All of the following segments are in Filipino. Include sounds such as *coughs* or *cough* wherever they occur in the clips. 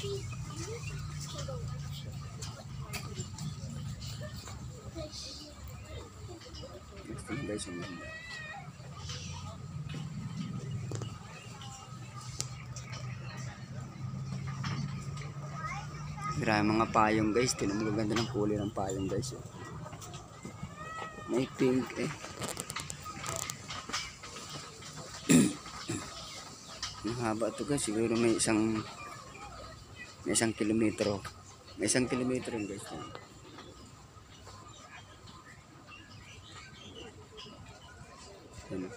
Grabe mga payong guys. Tinan mo ganda ng kulay ng payong guys. oh. May pink eh. *clears throat* Ang haba to guys. Siguro may isang may isang kilometro. May isang kilometro yun guys. Ano?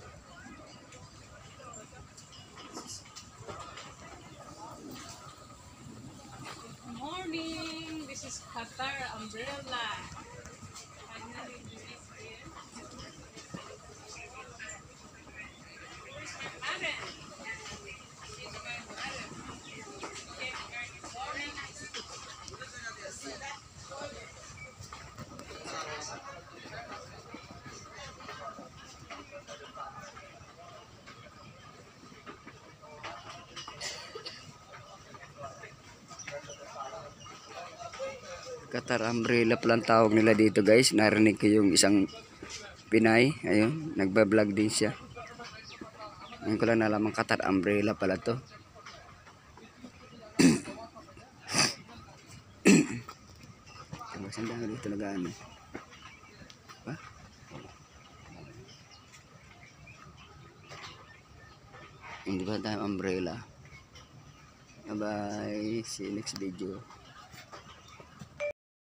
morning. This is Qatar umbrella. Qatar umbrella palang tawag nila dito guys. Narinig ko yung isang Pinay. Ayun, nagbablog din siya. Ngayon ko lang nalaman Qatar umbrella pala to. *coughs* Saan ba dito nag-ano? Ba? Hindi ba tayo umbrella? Bye-bye. See you next video.